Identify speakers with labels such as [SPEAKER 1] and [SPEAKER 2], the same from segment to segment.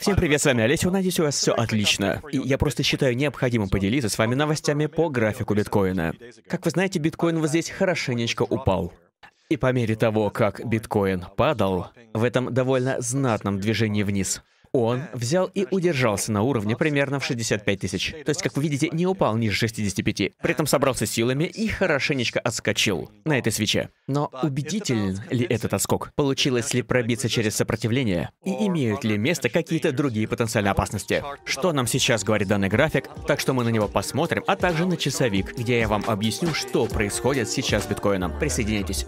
[SPEAKER 1] Всем привет, с вами Олеся, надеюсь, у вас все отлично. И я просто считаю необходимым поделиться с вами новостями по графику биткоина. Как вы знаете, биткоин вот здесь хорошенечко упал. И по мере того, как биткоин падал, в этом довольно знатном движении вниз, он взял и удержался на уровне примерно в 65 тысяч. То есть, как вы видите, не упал ниже 65. При этом собрался силами и хорошенечко отскочил на этой свече. Но убедителен ли этот отскок? Получилось ли пробиться через сопротивление? И имеют ли место какие-то другие потенциальные опасности? Что нам сейчас говорит данный график? Так что мы на него посмотрим, а также на часовик, где я вам объясню, что происходит сейчас с биткоином. Присоединяйтесь.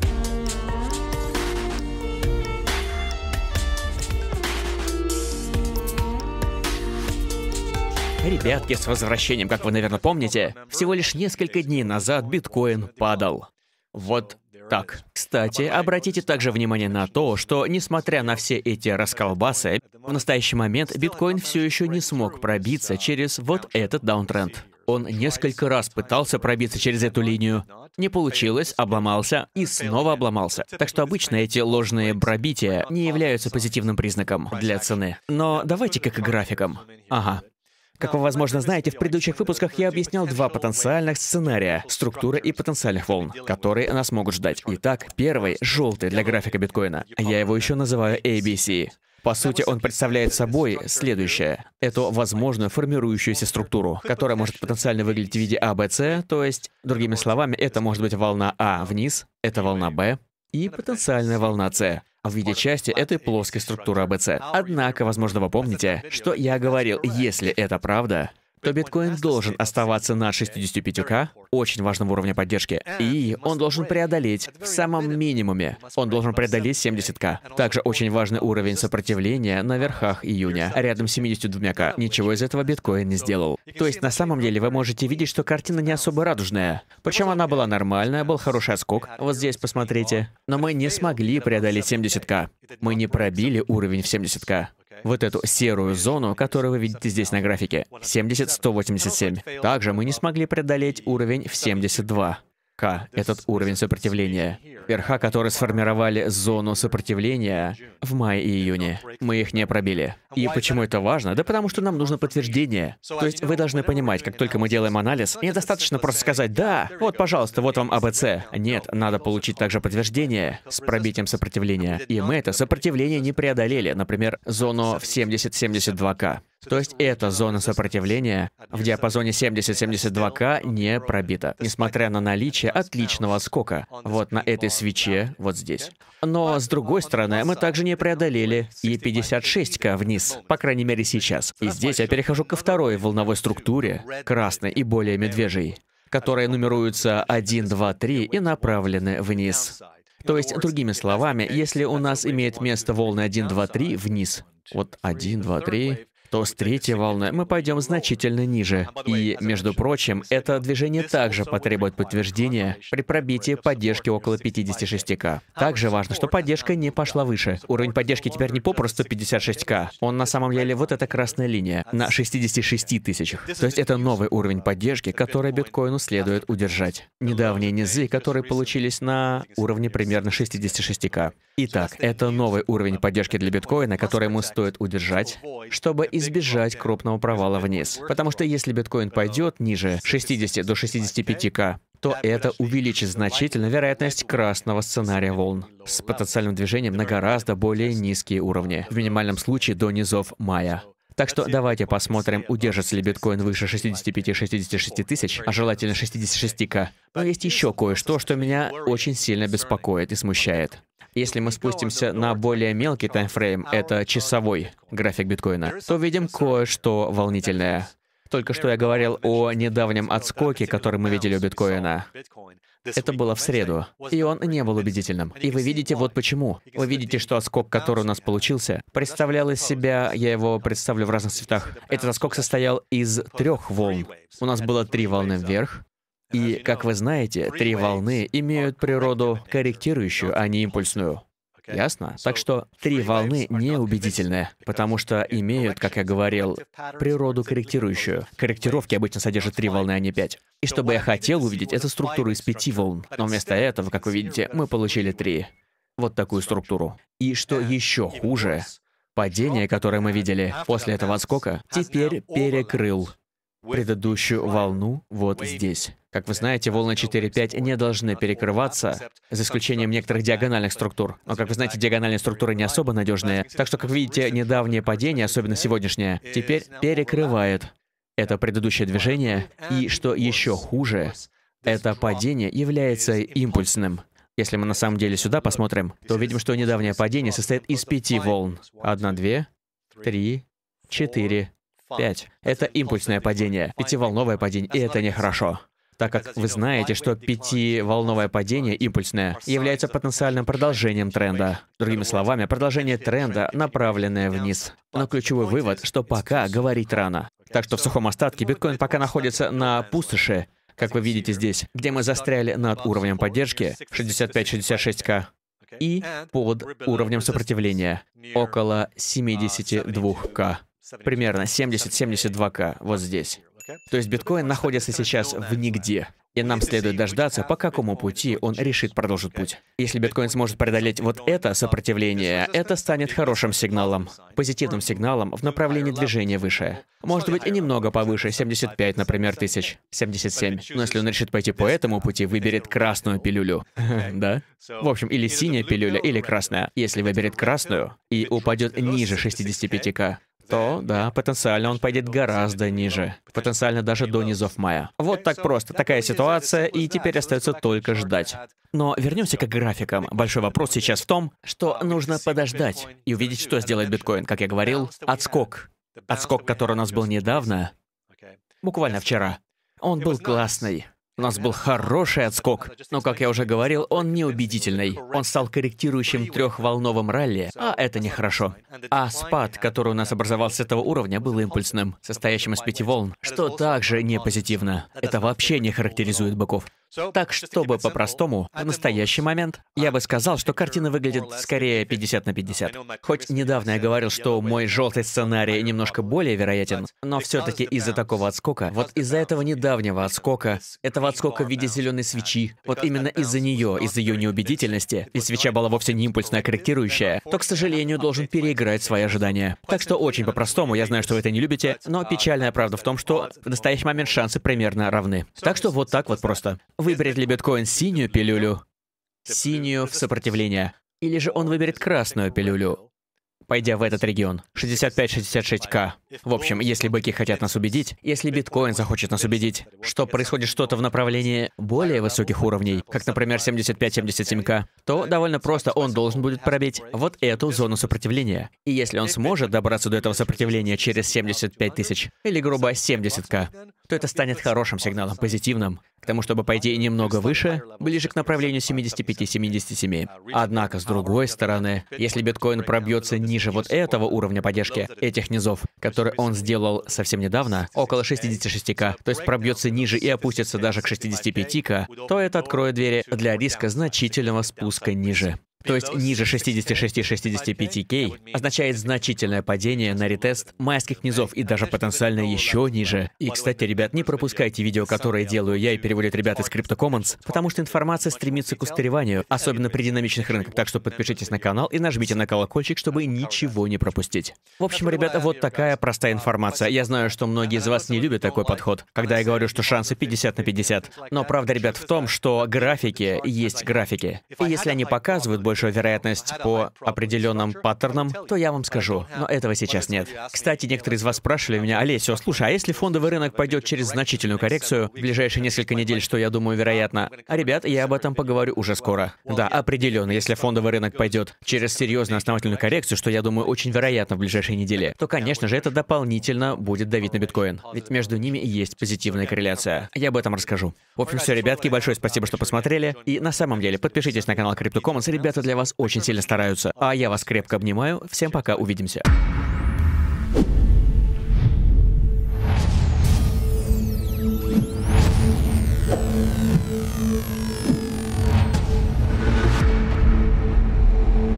[SPEAKER 1] Ребятки, с возвращением, как вы, наверное, помните, всего лишь несколько дней назад биткоин падал. Вот так. Кстати, обратите также внимание на то, что, несмотря на все эти расколбасы, в настоящий момент биткоин все еще не смог пробиться через вот этот даунтренд. Он несколько раз пытался пробиться через эту линию. Не получилось, обломался и снова обломался. Так что обычно эти ложные пробития не являются позитивным признаком для цены. Но давайте-ка к графикам. Ага, как вы, возможно, знаете, в предыдущих выпусках я объяснял два потенциальных сценария — структуры и потенциальных волн, которые нас могут ждать. Итак, первый — желтый для графика биткоина. Я его еще называю ABC. По сути, он представляет собой следующее. Эту возможную формирующуюся структуру, которая может потенциально выглядеть в виде ABC, то есть, другими словами, это может быть волна А вниз, это волна Б, и потенциальная волна С в виде части этой плоской структуры АБЦ. Однако, возможно, вы помните, что я говорил, если это правда, то биткоин должен оставаться на 65к, очень важном уровне поддержки, и он должен преодолеть в самом минимуме, он должен преодолеть 70к. Также очень важный уровень сопротивления на верхах июня, рядом с 72к. Ничего из этого биткоин не сделал. То есть на самом деле вы можете видеть, что картина не особо радужная. Причем она была нормальная, был хороший отскок. Вот здесь посмотрите. Но мы не смогли преодолеть 70к. Мы не пробили уровень в 70к вот эту серую зону, которую вы видите здесь на графике, 70-187. Также мы не смогли преодолеть уровень в 72. К — этот уровень сопротивления. Верха, которые сформировали зону сопротивления в мае и июне. Мы их не пробили. И почему это важно? Да потому что нам нужно подтверждение. То есть вы должны понимать, как только мы делаем анализ, недостаточно просто сказать «Да, вот, пожалуйста, вот вам АБЦ». Нет, надо получить также подтверждение с пробитием сопротивления. И мы это сопротивление не преодолели, например, зону в 70-72К. То есть эта зона сопротивления в диапазоне 70-72К не пробита, несмотря на наличие отличного отскока. Вот на этой свече, вот здесь. Но с другой стороны, мы также не преодолели и 56К вниз, по крайней мере сейчас. И здесь я перехожу ко второй волновой структуре, красной и более медвежьей, которые нумеруются 1, 2, 3 и направлены вниз. То есть, другими словами, если у нас имеет место волны 1, 2, 3 вниз, вот 1, 2, 3, то с третьей волны мы пойдем значительно ниже. И, между прочим, это движение также потребует подтверждения при пробитии поддержки около 56к. Также важно, что поддержка не пошла выше. Уровень поддержки теперь не попросту 56к. Он на самом деле вот эта красная линия на 66 тысячах. То есть это новый уровень поддержки, который биткоину следует удержать. Недавние низы, которые получились на уровне примерно 66к. Итак, это новый уровень поддержки для биткоина, который ему стоит удержать, чтобы избежать крупного провала вниз. Потому что если биткоин пойдет ниже 60 до 65к, то это увеличит значительно вероятность красного сценария волн с потенциальным движением на гораздо более низкие уровни, в минимальном случае до низов мая. Так что давайте посмотрим, удержится ли биткоин выше 65-66 тысяч, а желательно 66к. Но есть еще кое-что, что меня очень сильно беспокоит и смущает. Если мы спустимся на более мелкий таймфрейм, это часовой график биткоина, то видим кое-что волнительное. Только что я говорил о недавнем отскоке, который мы видели у биткоина. Это было в среду, и он не был убедительным. И вы видите вот почему. Вы видите, что отскок, который у нас получился, представлял из себя, я его представлю в разных цветах. Этот отскок состоял из трех волн. У нас было три волны вверх, и, как вы знаете, три волны имеют природу корректирующую, а не импульсную. Ясно? Так что три волны неубедительны, потому что имеют, как я говорил, природу корректирующую. Корректировки обычно содержат три волны, а не пять. И что бы я хотел увидеть, это структуру из пяти волн. Но вместо этого, как вы видите, мы получили три. Вот такую структуру. И что еще хуже, Падение, которое мы видели после этого отскока, теперь перекрыл предыдущую волну вот здесь. Как вы знаете, волны 4-5 не должны перекрываться, за исключением некоторых диагональных структур. Но, как вы знаете, диагональные структуры не особо надежные. Так что, как видите, недавнее падение, особенно сегодняшнее, теперь перекрывает это предыдущее движение. И, что еще хуже, это падение является импульсным. Если мы на самом деле сюда посмотрим, то увидим, что недавнее падение состоит из пяти волн. Одна, две, три, четыре, пять. Это импульсное падение, пятиволновое падение, и это нехорошо так как вы знаете, что пятиволновое падение импульсное является потенциальным продолжением тренда. Другими словами, продолжение тренда, направленное вниз. Но ключевой вывод, что пока говорить рано. Так что в сухом остатке биткоин пока находится на пустоши, как вы видите здесь, где мы застряли над уровнем поддержки 65-66к и под уровнем сопротивления около 72к. Примерно 70-72к вот здесь. То есть биткоин находится сейчас в нигде. И нам следует дождаться, по какому пути он решит продолжить путь. Если биткоин сможет преодолеть вот это сопротивление, это станет хорошим сигналом, позитивным сигналом в направлении движения выше. Может быть, и немного повыше, 75, например, тысяч, 77. Но если он решит пойти по этому пути, выберет красную пилюлю. Да? В общем, или синяя пилюля, или красная. Если выберет красную и упадет ниже 65к, то, да, потенциально он пойдет гораздо ниже. Потенциально даже до низов мая. Вот так просто. Такая ситуация, и теперь остается только ждать. Но вернемся к графикам. Большой вопрос сейчас в том, что нужно подождать и увидеть, что сделает биткоин. Как я говорил, отскок. Отскок, который у нас был недавно, буквально вчера. Он был классный. У нас был хороший отскок, но, как я уже говорил, он неубедительный. Он стал корректирующим трехволновым ралли, а это нехорошо. А спад, который у нас образовался с этого уровня, был импульсным, состоящим из пяти волн, что также не позитивно. Это вообще не характеризует быков. Так, чтобы по-простому, в настоящий момент, я бы сказал, что картина выглядит скорее 50 на 50. Хоть недавно я говорил, что мой желтый сценарий немножко более вероятен, но все-таки из-за такого отскока, вот из-за этого недавнего отскока, этого отскока в виде зеленой свечи, вот именно из-за нее, из-за ее неубедительности, и свеча была вовсе не импульсная, корректирующая, то, к сожалению, должен переиграть свои ожидания. Так что очень по-простому, я знаю, что вы это не любите, но печальная правда в том, что в настоящий момент шансы примерно равны. Так что вот так вот просто. Выберет ли биткоин синюю пилюлю? Синюю в сопротивление. Или же он выберет красную пилюлю? пойдя в этот регион. 65-66к. В общем, если быки хотят нас убедить, если биткоин захочет нас убедить, что происходит что-то в направлении более высоких уровней, как, например, 75-77к, то довольно просто он должен будет пробить вот эту зону сопротивления. И если он сможет добраться до этого сопротивления через 75 тысяч, или грубо 70к, то это станет хорошим сигналом, позитивным, к тому, чтобы пойти немного выше, ближе к направлению 75-77. Однако, с другой стороны, если биткоин пробьется ниже вот этого уровня поддержки, этих низов, который он сделал совсем недавно, около 66к, то есть пробьется ниже и опустится даже к 65к, то это откроет двери для риска значительного спуска ниже. То есть ниже 66-65К означает значительное падение на ретест майских низов и даже потенциально еще ниже. И, кстати, ребят, не пропускайте видео, которое делаю я и переводят ребята из Crypto Commons, потому что информация стремится к устареванию, особенно при динамичных рынках. Так что подпишитесь на канал и нажмите на колокольчик, чтобы ничего не пропустить. В общем, ребята, вот такая простая информация. Я знаю, что многие из вас не любят такой подход, когда я говорю, что шансы 50 на 50. Но правда, ребят, в том, что графики есть графики. И если они показывают большую вероятность по определенным паттернам, то я вам скажу, но этого сейчас нет. Кстати, некоторые из вас спрашивали меня, Олесио, слушай, а если фондовый рынок пойдет через значительную коррекцию в ближайшие несколько недель, что я думаю вероятно? А, ребят, я об этом поговорю уже скоро. Да, определенно, если фондовый рынок пойдет через серьезную основательную коррекцию, что я думаю очень вероятно в ближайшие недели, то, конечно же, это дополнительно будет давить на биткоин. Ведь между ними есть позитивная корреляция. Я об этом расскажу. В общем, все, ребятки, большое спасибо, что посмотрели. И на самом деле, подпишитесь на канал CryptoCommons, ребята для вас очень сильно стараются. А я вас крепко обнимаю. Всем пока, увидимся.